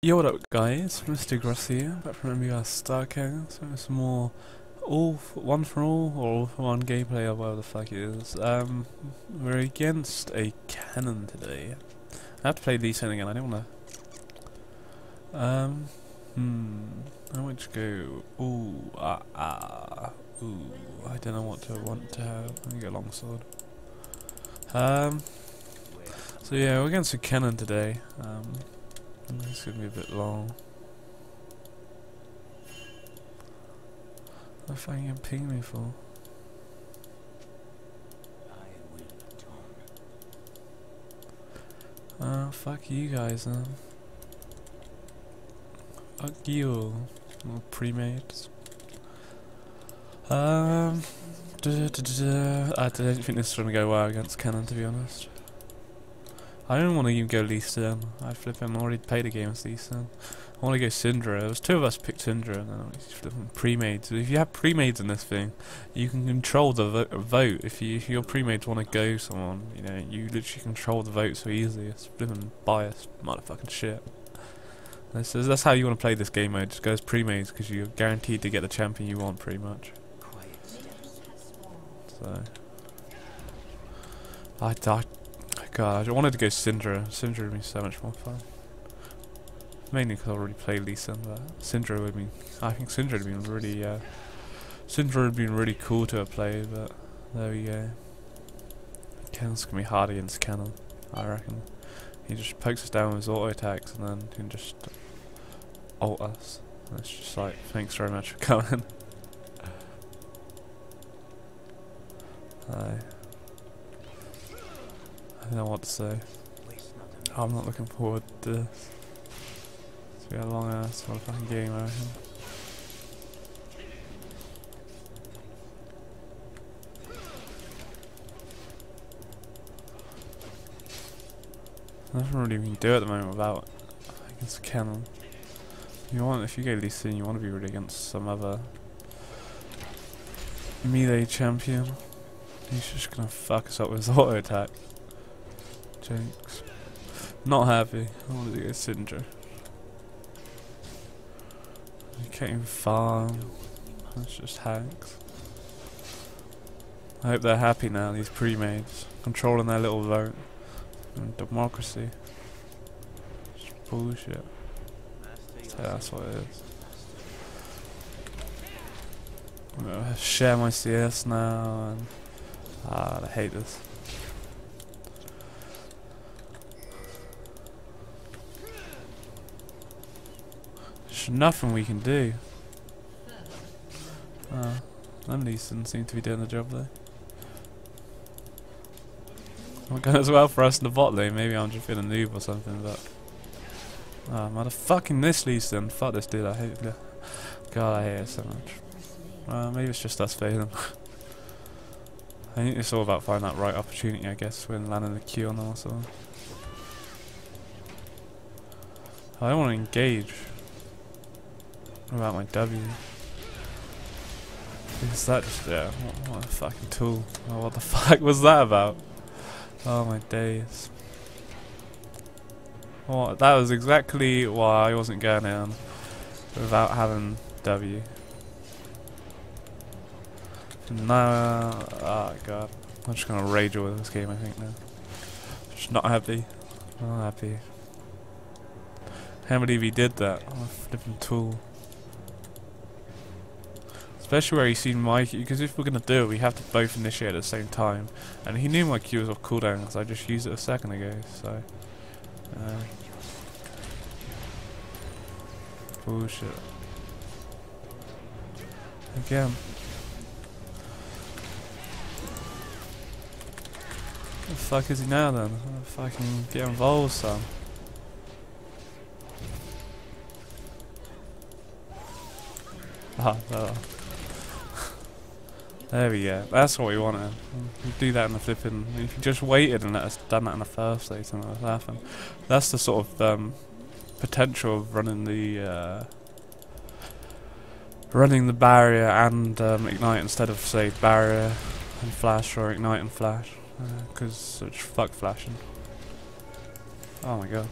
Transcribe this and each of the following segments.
Yo, what up guys, Mr. Garcia, back from MBR Starcast, so it's more all for, one for all, or all for one gameplay, or whatever the fuck it is. Um, we're against a Kennen today. I have to play Sin again, I don't wanna... Um, hmm, I want to go, ooh, ah, ah, ooh, I don't know what to want to have, let me get a long sword. Um, so yeah, we're against a Kennen today, um, it's gonna be a bit long. What fuck are you ping me for? Oh, fuck you guys then. Fuck you, little pre-mades. Um, duh, duh, duh, I don't think this is gonna go well against Kennen, to be honest. I don't want to even go Lee Sin. I flip him. I already played a game with Lee Sin. I want to go Syndra. There was two of us picked Syndra, and then we flipping pre-mades. If you have pre-mades in this thing, you can control the vo vote. If you if your pre-mades want to go someone, you know, you literally control the vote so easily. It's flipping biased motherfucking shit. This is, that's how you want to play this game mode. Just go as pre-mades because you're guaranteed to get the champion you want, pretty much. So. I, I God, I wanted to go Syndra. Syndra would be so much more fun. Mainly because I already played Sin, but Syndra would be. I think Syndra would be really. Uh, Syndra would be really cool to played, but there we go. Kennen's gonna be hard against Kennen, I reckon. He just pokes us down with his auto attacks and then can just ult us. And it's just like, thanks very much for coming. Aye. I don't know what to say. I'm not looking forward to this. It's gonna be a long ass motherfucking game, I reckon. Nothing really you can do at the moment without against a Kennen. You want if you go Lee Sin, you want to be really against some other melee champion. He's just gonna fuck us up with his auto attack. Jinx. Not happy. I want to go Syndra. You can't even farm. It's just hacks. I hope they're happy now, these pre-mades. Controlling their little vote. And democracy. It's bullshit. So that's what it is. I'm gonna share my CS now and ah, I hate this. Nothing we can do. Oh, none of these didn't seem to be doing the job though. Not going as well for us in the bot lane. Maybe I'm just feeling noob or something, but. Oh, motherfucking this Lee Sin. Fuck this dude. I hate it. God, I hate it so much. Well, maybe it's just us failing. I think it's all about finding that right opportunity, I guess, when landing the Q on or something. I don't want to engage. What about my W? Is that just, yeah, what, what a fucking tool. Oh, what the fuck was that about? Oh my days. Well, that was exactly why I wasn't going in without having W. Nah, uh, oh god. I'm just gonna rage over this game I think now. Just not happy. Not happy. Can't believe he did that. Oh, flipping tool. Especially where he's seen my Q, because if we're going to do it, we have to both initiate at the same time. And he knew my Q was off cooldown, because I just used it a second ago, so... Uh, bullshit. Again. The fuck is he now then? Fucking get involved, son. Ah, oh. There we go. That's what we wanted. do that in the flipping. If you just waited and let us done that in the first place, and was laughing. That's the sort of um, potential of running the uh, running the barrier and um, ignite instead of say barrier and flash or ignite and flash, because uh, it's fuck flashing. Oh my god.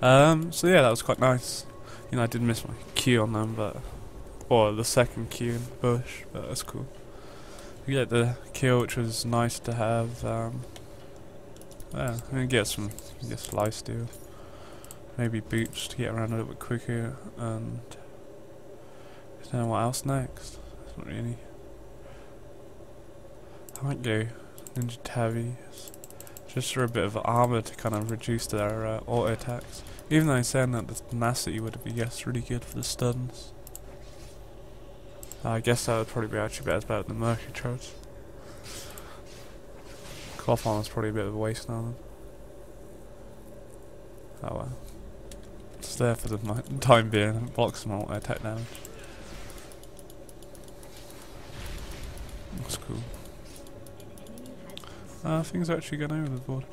Um, so yeah, that was quite nice. You know, I did miss my Q on them, but or the second Q in bush, but that's cool. We get the kill, which was nice to have. Um, yeah, I'm gonna get some get slice steal, maybe boots to get around a little bit quicker, and I don't know what else next. It's not really. I might go Ninja Tabis just for a bit of armor to kind of reduce their uh, auto attacks. Even though I'm saying that the tenacity would be yes really good for the stuns. I guess that would probably be actually better, better than Mercury Charge. Cloth armor's probably a bit of a waste now. Oh well. It's there for the time being, it blocks some auto attack damage. That's cool. Uh, things are actually going over the board.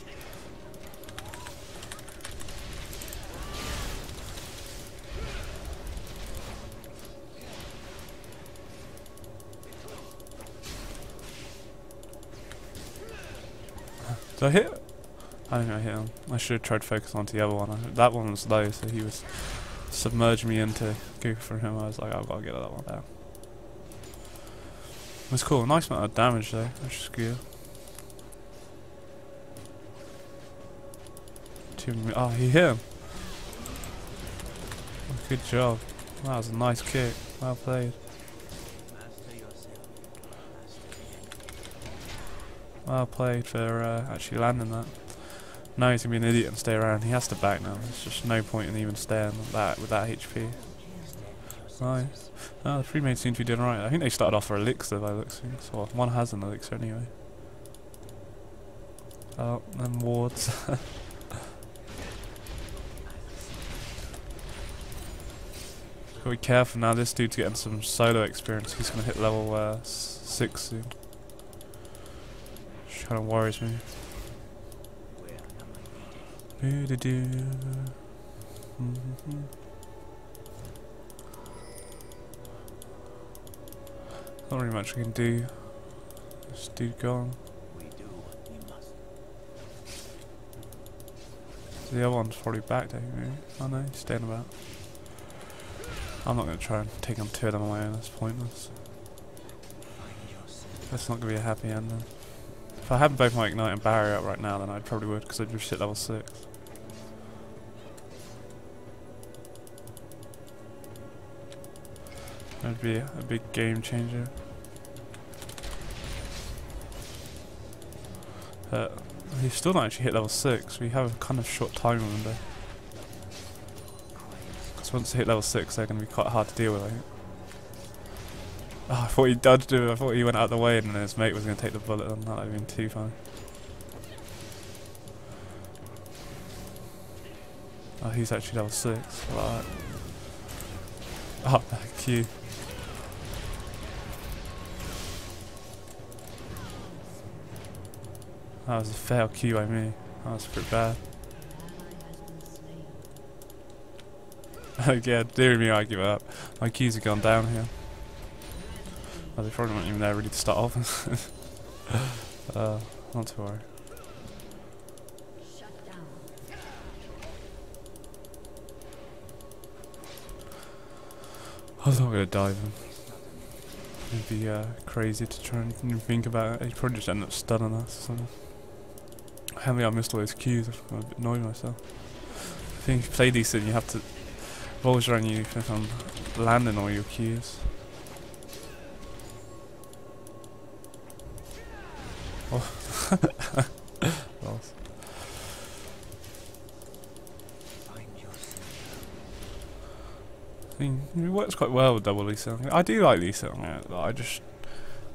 Did I hit? I think I hit him. I should have tried to focus onto the other one. I, That one was low, so he was submerged me into go for him. I was like, I've got to get that one down. It's cool. Nice amount of damage though, which is good. Oh, he hit him. Good job. That was a nice kick. Well played. Well played for uh, actually landing that. Now he's gonna be an idiot and stay around. He has to back now. There's just no point in even staying that with that HP. Nice. Oh, the three mates seem to be doing right. I think they started off for elixir by looks things. Well, one has an elixir anyway. Oh, and wards. Gotta be careful now, this dude's getting some solo experience. He's gonna hit level uh, 6 soon. Which kinda worries me. Mm -hmm. Not really much we can do. This dude gone. The other one's probably back there, maybe. Oh no, he's staying about. I'm not going to try and take on two of them own, that's pointless. That's not going to be a happy ending. If I had both my Ignite and Barrier up right now, then I probably would, because I'd just hit level 6. That'd be a big game changer. Uh, he's still not actually hit level 6, we have a kind of short time window. Because once they hit level 6, they're going to be quite hard to deal with, I think. Oh, I thought he dodged it. I thought he went out of the way and then his mate was going to take the bullet on. That would have been too funny. Oh, he's actually level 6. Right. Oh, Q. That was a fail Q by me. That was pretty bad. yeah, dear me, I give up. My keys have gone down here. Well, they probably weren't even there ready to start off. uh, not to worry. I was not going to dive in. It'd be uh, crazy to try and think about it. He'd probably just end up stunning us. So. How many I missed all those Qs? I'm a bit annoyed myself. I think if you play decent, you have to Volge around you if I'm landing all your Qs. I mean, it works quite well with double Lisa. I do like Lisa. I just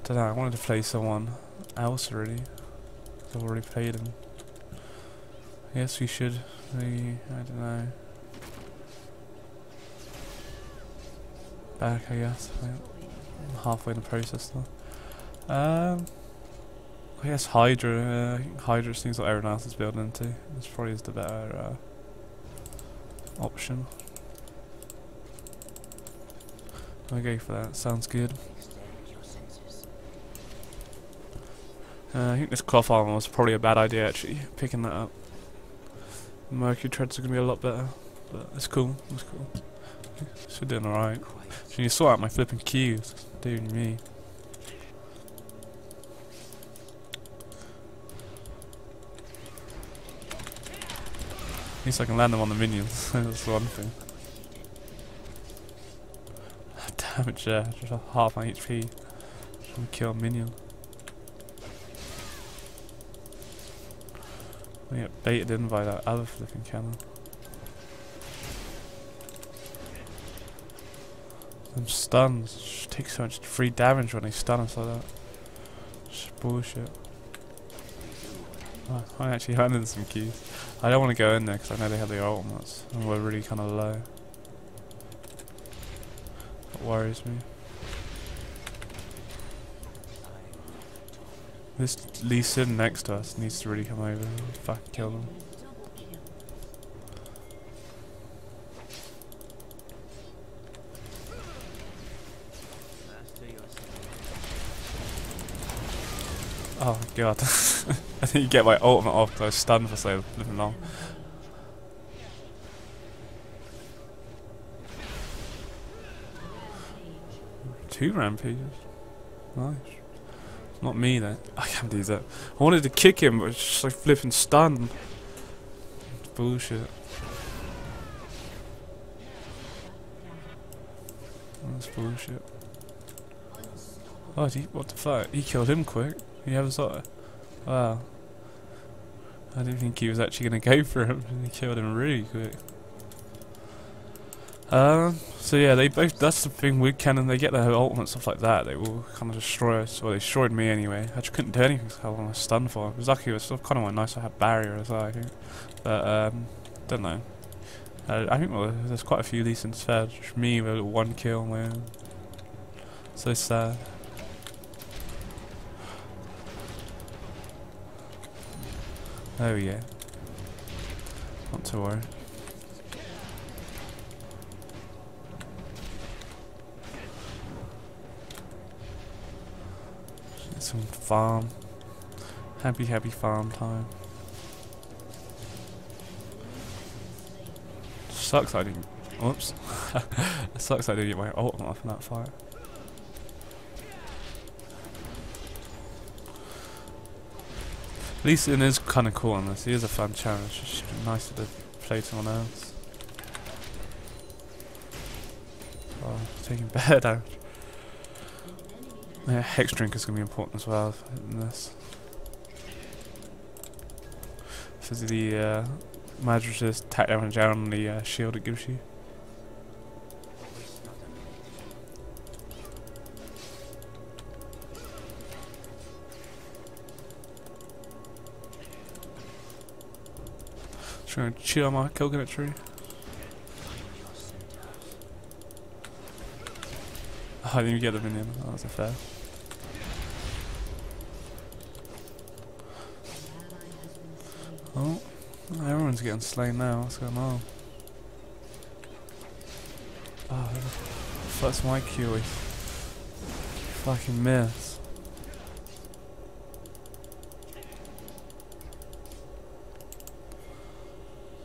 don't know. I wanted to play someone else already. I've already played him. Yes, we should. Maybe I don't know. back, I guess. I'm halfway in the process though. Um, I guess Hydra. Uh, Hydra seems like everyone else is building into. This probably is the better uh, option. go for that. Sounds good. Uh, I think this cloth armor was probably a bad idea actually, picking that up. Mercury treads are going to be a lot better. but it's cool. It's cool. Still doing alright. So you sort out my flipping Qs, doing me. At least I can land them on the minions. That's one thing. Damage there, uh, just half my HP. To kill minion. I get baited in by that other flipping Kennen. Them stuns just take so much free damage when they stun us like that. Just bullshit. Oh, I actually landed some keys. I don't want to go in there because I know they have the ultimates and we're really kind of low. That worries me. This Lee Sin next to us needs to really come over and fucking kill them. Oh god. I think you get my ultimate off because I was stunned for so long. Two rampages. Nice. Not me then. I can't do that. I wanted to kick him, but it's just like flipping stunned. Bullshit. That's bullshit. Oh, he, what the fuck? He killed him quick. You ever saw it? Wow. I didn't think he was actually going to go for him. He killed him really quick. Um, so yeah, they both, that's the thing with Kennen, they get their ultimate stuff like that, they will kind of destroy us, well they destroyed me anyway, I just couldn't do anything because I was stunned for, it was lucky, it was kind of nice I had barrier as well I think, but um, don't know. Uh, I think well, there's quite a few decent just me with one kill man. So sad. Oh yeah. Not to worry. Some farm. Happy, happy farm time. Sucks I didn't. Oops. sucks I didn't get my ult off in that fight. At least it is kind of cool on this. He is a fun challenge. It's nice to play someone else. Oh, taking bad damage. Yeah, Hex Drink is going to be important as well in this. This is the uh, Madras attack damage down on the uh, shield it gives you. Trying to chill my coconut tree. Oh, I didn't get a minion. Oh, that was a fair. Oh, everyone's getting slain now. What's going on? Oh, that's my Q. Fucking miss.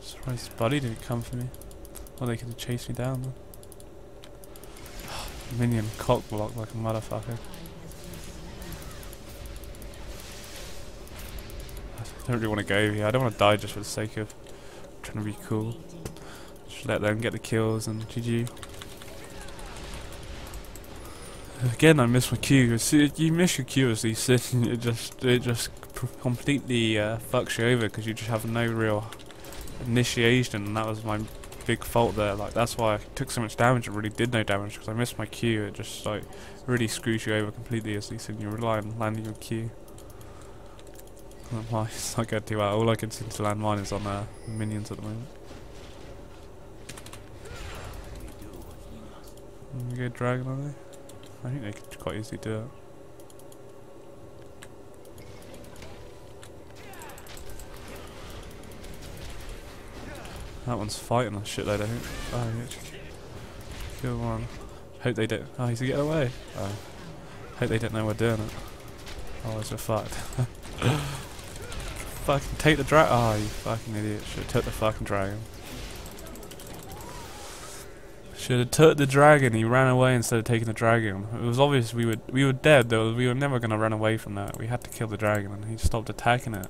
Surprised his buddy didn't come for me. Or they could have chased me down. Minion cock block like a motherfucker. I don't really want to go here. I don't want to die just for the sake of trying to be cool. Just let them get the kills and GG. Again, I miss my Q. You miss your Q as these sitting. It just it just completely uh, fucks you over because you just have no real initiation, and that was my big fault there. Like that's why I took so much damage and really did no damage because I missed my Q. It just like really screws you over completely as you said you rely on landing your Q. It's not going too well. All I can seem to land mine is on uh, minions at the moment. Get dragon on there. I think they could quite easily do it. That one's fighting a shitload, I think. Oh. Kill one. Hope they don't. Oh, he's getting away. Oh. Hope they don't know we're doing it. Oh, a fucked. fucking take the dragon. Oh, you fucking idiot. Should have took the fucking dragon. Should have took the dragon. He ran away instead of taking the dragon. It was obvious we would we were dead though. We were never gonna run away from that. We had to kill the dragon, and he stopped attacking it.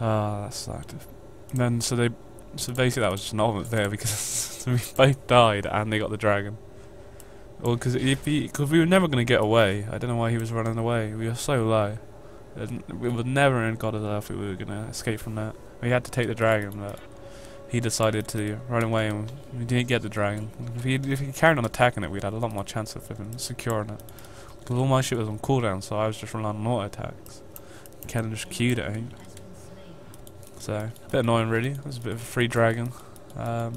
Ah, that sucked. then so they so basically that was just not there because we both died and they got the dragon. Well, because if he, cause we were never gonna get away. I don't know why he was running away. We were so low. We were never in God of Earth we were gonna escape from that. We had to take the dragon, but he decided to run away and we didn't get the dragon. If he, if he carried on attacking it, we'd had a lot more chance of him securing it. Because all my shit was on cooldown, so I was just relying on auto attacks. Ken just queued it. So, a bit annoying really. It was a bit of a free dragon. Um,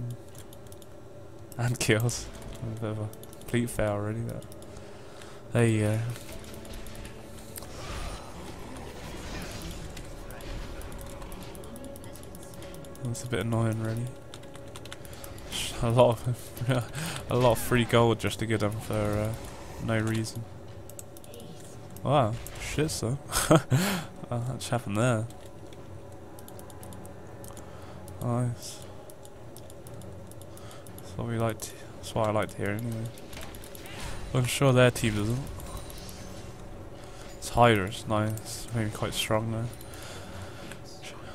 and kills. A bit of a complete fail really, but there you go. That's a bit annoying, really. A lot of a lot of free gold just to get them for uh, no reason. Wow, shit, so. what just happened there? Nice. That's what we like. That's what I like to hear, anyway. I'm sure their team doesn't. It's Hydra's nice, maybe quite strong though.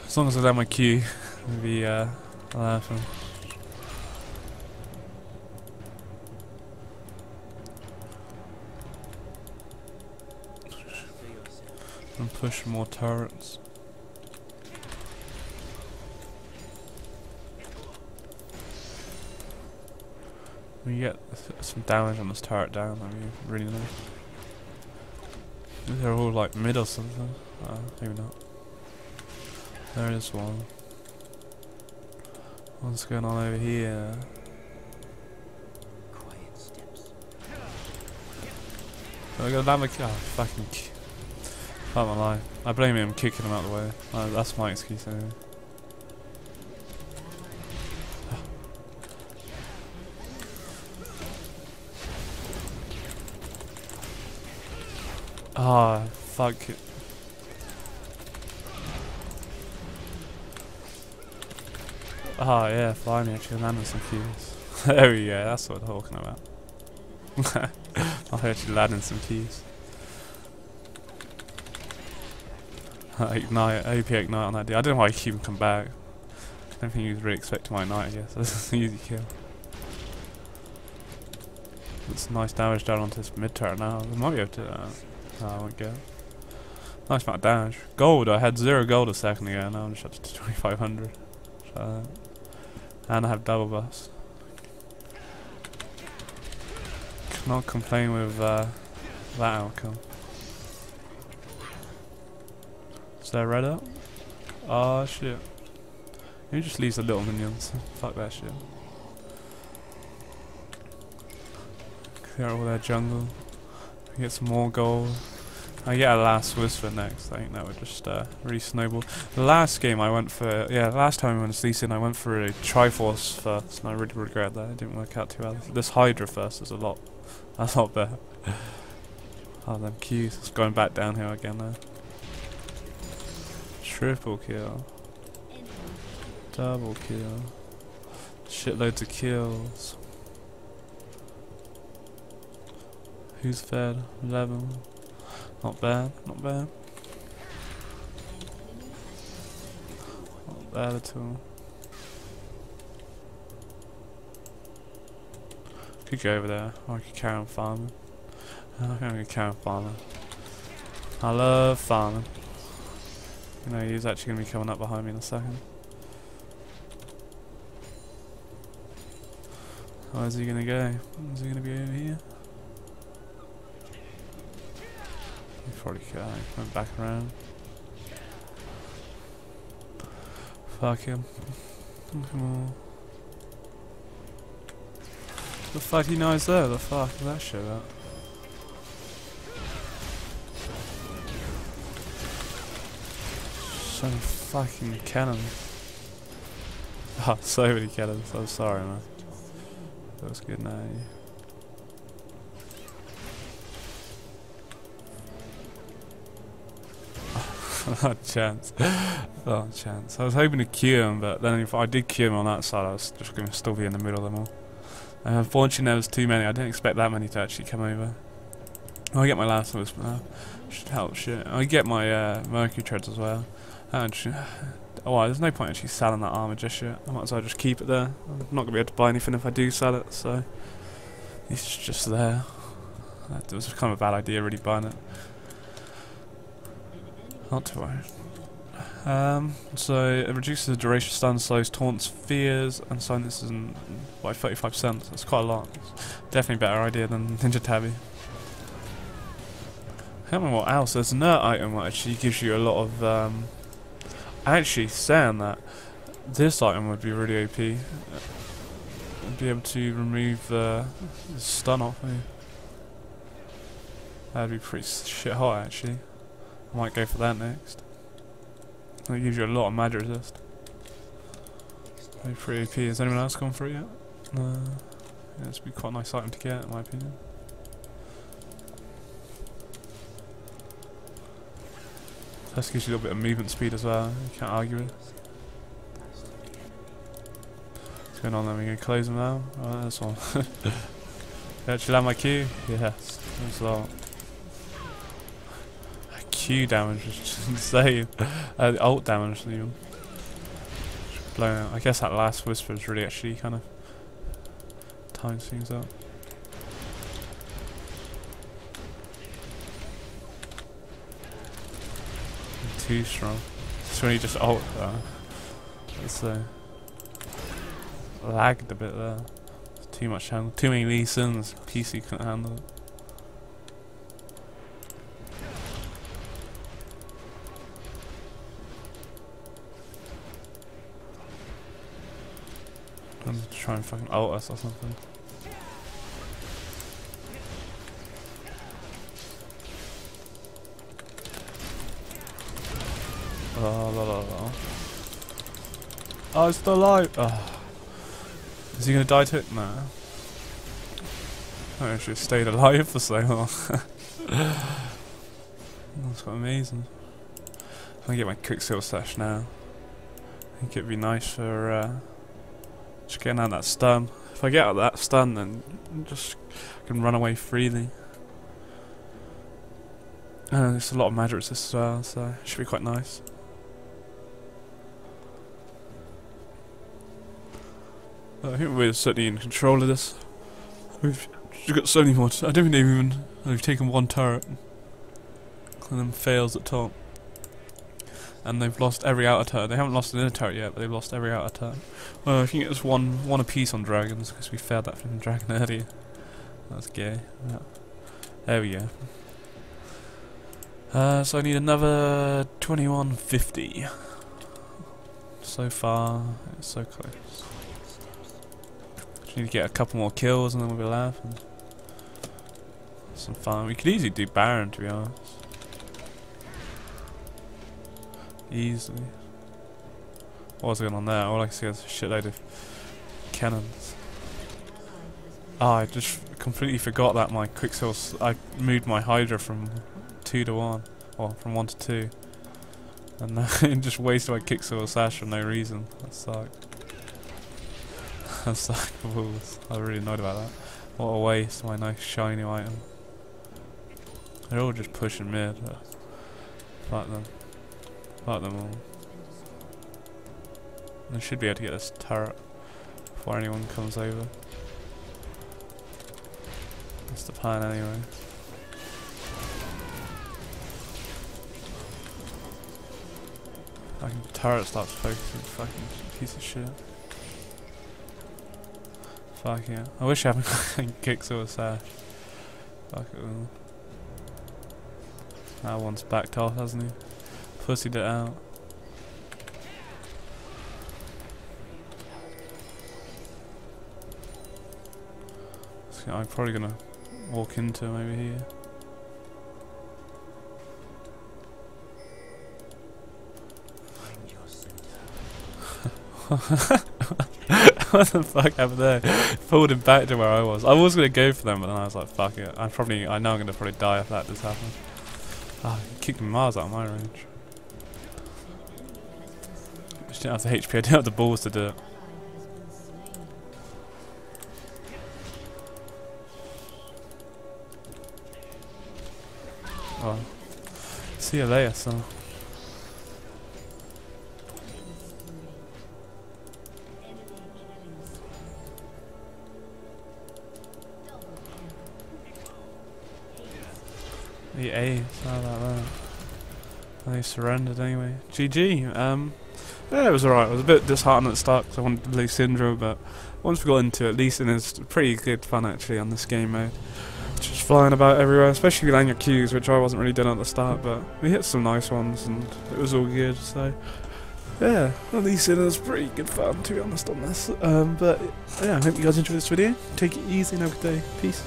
As long as I have my Q. Maybe uh, laughing. And push more turrets. We get some damage on this turret down, that'd be really nice. They're all like mid or something. Uh, maybe not. There is one. What's going on over here? Quiet steps. I got damn oh, fucking Fuck my life. I blame him kicking him out of the way. Uh, that's my excuse anyway. Oh, fuck. Oh yeah, finally actually landed some keys. there we go, that's what I'm talking about. I actually landed some keys. ignite, OP ignite on that dude. I don't know why he even come back. I don't think he was really expecting my ignite, I guess. That's an easy kill. That's nice damage down onto this mid turret now. I might be able to. Uh, oh, I won't get. Nice amount of damage. Gold, I had zero gold a second ago, now I'm just up to 2500. So, and I have double bust. Cannot complain with uh, that outcome. Is there red up? Oh shit. He just leaves the little minions. Fuck that shit. Clear all their jungle. Get some more gold. I get a last whisper next. I think that would just uh, really snowball. The last game I went for, yeah, last time I went to Lee I went for a Triforce first, and I really regret that. It didn't work out too well. This Hydra first is a lot, a lot better. oh, them Qs. It's going back down here again there. Triple kill. Double kill. Shitloads of kills. Who's fed? 11. Not bad, not bad. Not bad at all. Could go over there, or I could carry on farming. I think I'm gonna carry on farming. I love farming. You know, he's actually gonna be coming up behind me in a second. Where's he gonna go? Is he gonna be over here? Probably could. Went back around. Fuck him. Come on. The fuck he knows there? The fuck is that shit out? So fucking Kennens. Oh, so many Kennens. I'm sorry, man. That was good now. Not chance. Not chance. I was hoping to Q him, but then if I did Q him on that side, I was just going to still be in the middle of them all. Uh, unfortunately, there was too many. I didn't expect that many to actually come over. I get my last whisper now. Should help shit. I get my uh, mercury treads as well. And oh, there's no point actually selling that armor just yet. I might as well just keep it there. I'm not gonna be able to buy anything if I do sell it, so it's just there. That was kind of a bad idea, really buying it. Not to worry. Um, so it reduces the duration of stun, slows taunts, fears, and silences in by 35%. That's quite a lot. Definitely a better idea than Ninja Tabi. I can't remember what else. There's a nerd item that actually gives you a lot of. Um, actually, saying that, this item would be really OP. It'd be able to remove the stun off me. That'd be pretty shit hot actually. I might go for that next. That gives you a lot of magic resist. That'd be. Has anyone else gone for it yet? No. Yeah, this be quite a nice item to get in my opinion. Plus gives you a little bit of movement speed as well, you can't argue with. What's going on then? We're close them now? Oh, that's one. actually land my Q? Yes. Thanks a lot. Q damage is just insane. Uh, the ult damage even. Blown out. I guess that last whisper is really actually kind of times things up. Too strong. It's you just ult though. It's uh, lagged a bit there. It's too much handle. Too many Lee Sins. PC couldn't handle it. I'm gonna try and fucking ult us or something. Oh, la, la, la. oh it's still alive! Oh. Is he gonna die too? No. I actually stayed alive for so long. That's quite amazing. I'm gonna get my Quicksilver Sash now. I think it'd be nice for uh, getting out of that stun. If I get out of that stun, then just I can run away freely. And there's a lot of magic as well, so it should be quite nice. Uh, I think we're certainly in control of this. We've got so many mods. I don't think they've even they've taken one turret and then fails at top and they've lost every outer turn. They haven't lost an inner turret yet, but they've lost every outer turn. Well, I think it was one one apiece on dragons because we failed that from dragon earlier. That's gay. Yeah. There we go. Uh, so I need another 2150. So far, it's so close. Just need to get a couple more kills and then we'll be laughing. Some fun. We could easily do Baron to be honest. Easily. What was going on there? All I can see is a shitload of Kennens. Ah, I just completely forgot that my Quicksilver... I moved my Hydra from 2 to 1. Or from 1 to 2. And then just wasted my Quicksilver Sash for no reason. That sucked. that sucked. I was really annoyed about that. What a waste, my nice shiny item. They're all just pushing mid, fuck them. Fuck them all. I should be able to get this turret before anyone comes over. That's the plan anyway. Fucking turret starts focusing, fucking piece of shit. Fuck yeah. I wish I had kicks or a sash. Fuck it all. That one's backed off, hasn't he? Pussied it out. So I'm probably gonna walk into over here. what the fuck happened there? Pulled him back to where I was. I was gonna go for them, but then I was like, fuck it. I probably, I know I'm gonna probably die if that does happen. Ah, oh, kicked Mars out of my range actually don't have the HP, I don't have the balls to do it. Oh. See you later, son. The A, How about that And They surrendered anyway. GG, um yeah, it was alright. I was a bit disheartened at the start because I wanted to play Syndra, but once we got into it, Lee Sin is pretty good fun actually on this game mode. Just flying about everywhere, especially with your Qs, which I wasn't really doing at the start, but we hit some nice ones and it was all good, so... Yeah, well, Lee Sin is pretty good fun to be honest on this. Um, but yeah, I hope you guys enjoyed this video. Take it easy and have a good day. Peace.